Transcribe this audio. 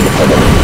Vamos, vamos.